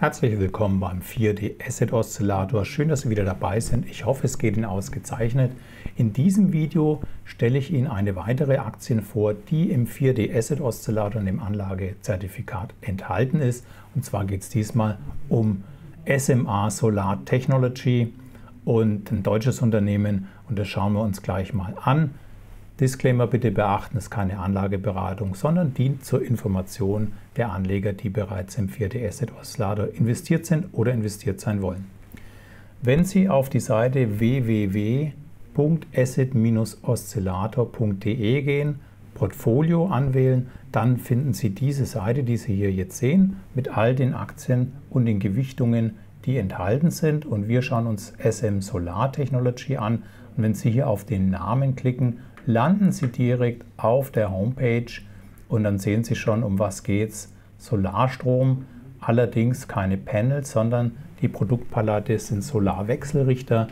Herzlich willkommen beim 4D Asset Oszillator. Schön, dass Sie wieder dabei sind. Ich hoffe, es geht Ihnen ausgezeichnet. In diesem Video stelle ich Ihnen eine weitere Aktie vor, die im 4D Asset Oszillator und im Anlagezertifikat enthalten ist. Und zwar geht es diesmal um SMA Solar Technology und ein deutsches Unternehmen. Und das schauen wir uns gleich mal an. Disclaimer bitte beachten, es ist keine Anlageberatung, sondern dient zur Information der Anleger, die bereits im 4D Asset Oscillator investiert sind oder investiert sein wollen. Wenn Sie auf die Seite www.asset-oszillator.de gehen, Portfolio anwählen, dann finden Sie diese Seite, die Sie hier jetzt sehen, mit all den Aktien und den Gewichtungen, die enthalten sind. Und wir schauen uns SM Solar Technology an. Und wenn Sie hier auf den Namen klicken, landen Sie direkt auf der Homepage und dann sehen Sie schon, um was geht's. Solarstrom, allerdings keine Panels, sondern die Produktpalette sind Solarwechselrichter,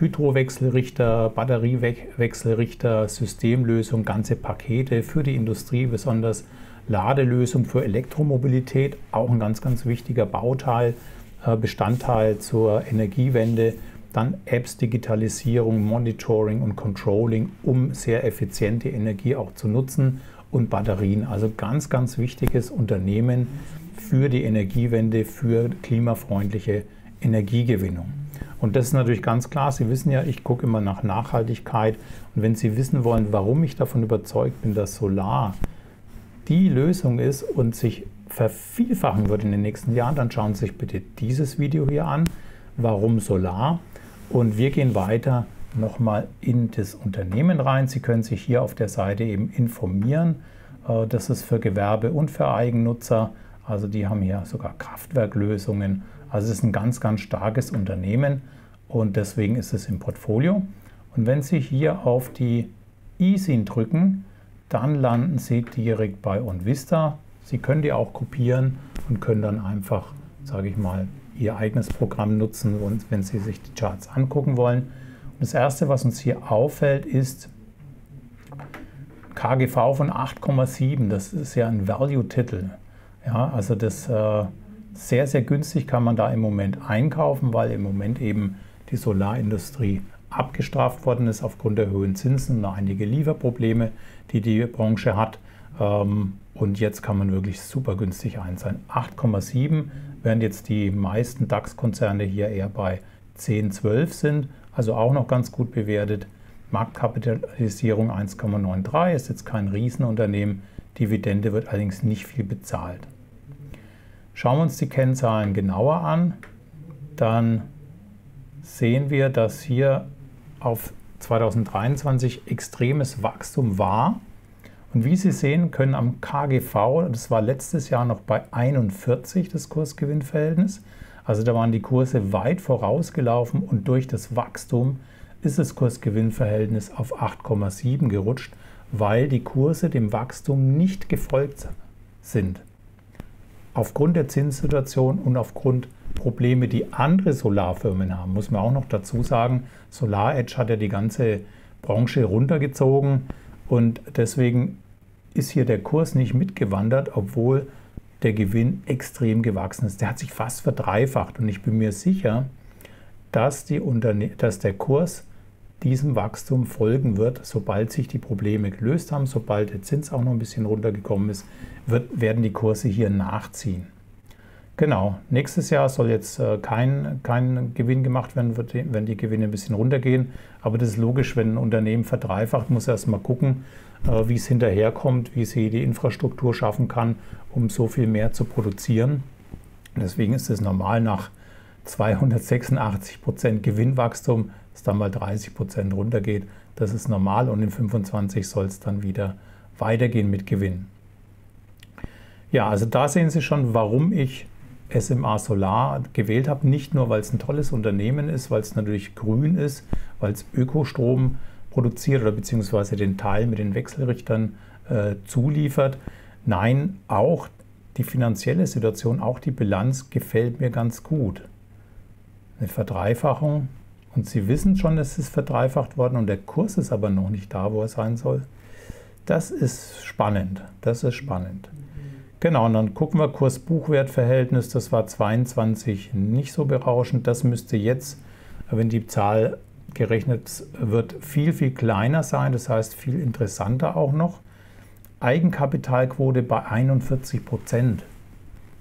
Hydrowechselrichter, Batteriewechselrichter, Systemlösung, ganze Pakete für die Industrie, besonders Ladelösung für Elektromobilität, auch ein ganz, ganz wichtiger Bauteil, äh, Bestandteil zur Energiewende dann Apps, Digitalisierung, Monitoring und Controlling, um sehr effiziente Energie auch zu nutzen und Batterien. Also ganz, ganz wichtiges Unternehmen für die Energiewende, für klimafreundliche Energiegewinnung. Und das ist natürlich ganz klar. Sie wissen ja, ich gucke immer nach Nachhaltigkeit. Und wenn Sie wissen wollen, warum ich davon überzeugt bin, dass Solar die Lösung ist und sich vervielfachen wird in den nächsten Jahren, dann schauen Sie sich bitte dieses Video hier an. Warum Solar? Und wir gehen weiter nochmal in das Unternehmen rein. Sie können sich hier auf der Seite eben informieren. Äh, das ist für Gewerbe und für Eigennutzer. Also die haben hier sogar Kraftwerklösungen. Also es ist ein ganz, ganz starkes Unternehmen und deswegen ist es im Portfolio. Und wenn Sie hier auf die ISIN drücken, dann landen Sie direkt bei OnVista. Sie können die auch kopieren und können dann einfach, sage ich mal, Ihr eigenes Programm nutzen, wenn Sie sich die Charts angucken wollen. Und das Erste, was uns hier auffällt, ist KGV von 8,7. Das ist ja ein Value-Titel. Ja, also das äh, sehr, sehr günstig kann man da im Moment einkaufen, weil im Moment eben die Solarindustrie abgestraft worden ist aufgrund der hohen Zinsen und einige Lieferprobleme, die die Branche hat. Ähm, und jetzt kann man wirklich super günstig ein sein. 8,7 während jetzt die meisten DAX-Konzerne hier eher bei 10, 12 sind, also auch noch ganz gut bewertet. Marktkapitalisierung 1,93 ist jetzt kein Riesenunternehmen, Dividende wird allerdings nicht viel bezahlt. Schauen wir uns die Kennzahlen genauer an, dann sehen wir, dass hier auf 2023 extremes Wachstum war und wie Sie sehen können am KGV, das war letztes Jahr noch bei 41 das Kursgewinnverhältnis, also da waren die Kurse weit vorausgelaufen und durch das Wachstum ist das Kursgewinnverhältnis auf 8,7 gerutscht, weil die Kurse dem Wachstum nicht gefolgt sind. Aufgrund der Zinssituation und aufgrund Probleme, die andere Solarfirmen haben, muss man auch noch dazu sagen, SolarEdge hat ja die ganze Branche runtergezogen. Und deswegen ist hier der Kurs nicht mitgewandert, obwohl der Gewinn extrem gewachsen ist. Der hat sich fast verdreifacht und ich bin mir sicher, dass, die Unterne dass der Kurs diesem Wachstum folgen wird, sobald sich die Probleme gelöst haben, sobald der Zins auch noch ein bisschen runtergekommen ist, wird, werden die Kurse hier nachziehen. Genau, nächstes Jahr soll jetzt äh, kein, kein Gewinn gemacht werden, wenn die Gewinne ein bisschen runtergehen. Aber das ist logisch, wenn ein Unternehmen verdreifacht, muss erst mal gucken, äh, wie es hinterherkommt, wie sie die Infrastruktur schaffen kann, um so viel mehr zu produzieren. Deswegen ist es normal nach 286 Prozent Gewinnwachstum, dass dann mal 30 Prozent runtergeht. Das ist normal und in 25 soll es dann wieder weitergehen mit Gewinn. Ja, also da sehen Sie schon, warum ich SMA Solar gewählt habe, nicht nur, weil es ein tolles Unternehmen ist, weil es natürlich grün ist, weil es Ökostrom produziert oder beziehungsweise den Teil mit den Wechselrichtern äh, zuliefert. Nein, auch die finanzielle Situation, auch die Bilanz gefällt mir ganz gut. Eine Verdreifachung und Sie wissen schon, es ist verdreifacht worden und der Kurs ist aber noch nicht da, wo er sein soll. Das ist spannend. Das ist spannend. Genau, und dann gucken wir Kurs-Buchwert-Verhältnis, das war 22 nicht so berauschend. Das müsste jetzt, wenn die Zahl gerechnet wird, viel, viel kleiner sein, das heißt viel interessanter auch noch. Eigenkapitalquote bei 41 Prozent.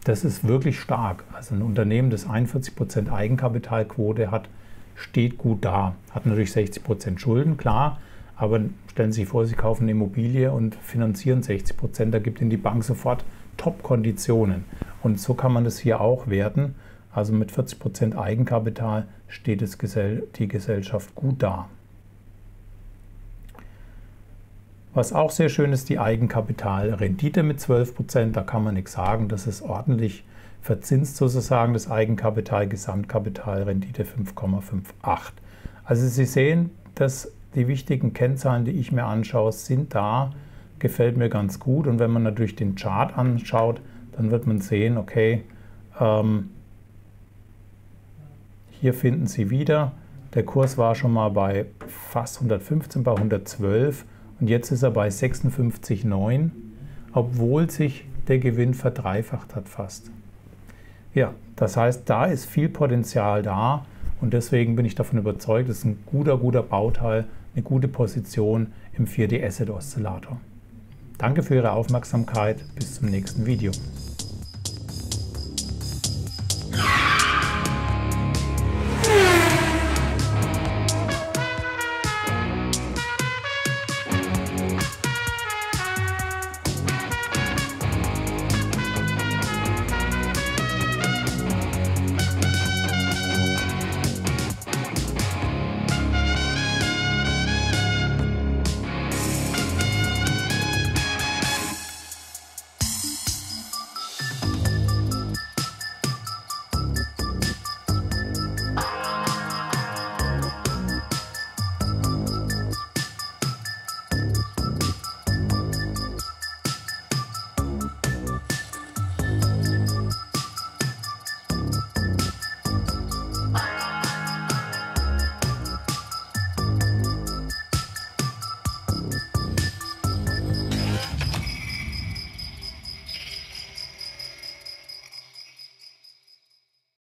Das ist wirklich stark. Also ein Unternehmen, das 41 Prozent Eigenkapitalquote hat, steht gut da. Hat natürlich 60 Prozent Schulden, klar, aber stellen Sie sich vor, Sie kaufen eine Immobilie und finanzieren 60 Prozent, da gibt Ihnen die Bank sofort Top-Konditionen. Und so kann man das hier auch werten. Also mit 40 Prozent Eigenkapital steht es die Gesellschaft gut da. Was auch sehr schön ist, die Eigenkapitalrendite mit 12%. Prozent. Da kann man nichts sagen. Das ist ordentlich verzinst sozusagen. Das Eigenkapital, Gesamtkapitalrendite 5,58. Also Sie sehen, dass die wichtigen Kennzahlen, die ich mir anschaue, sind da gefällt mir ganz gut. Und wenn man natürlich den Chart anschaut, dann wird man sehen, okay, ähm, hier finden Sie wieder, der Kurs war schon mal bei fast 115, bei 112 und jetzt ist er bei 56,9, obwohl sich der Gewinn verdreifacht hat fast. Ja, das heißt, da ist viel Potenzial da und deswegen bin ich davon überzeugt, es ist ein guter, guter Bauteil, eine gute Position im 4D Asset Oszillator. Danke für Ihre Aufmerksamkeit. Bis zum nächsten Video.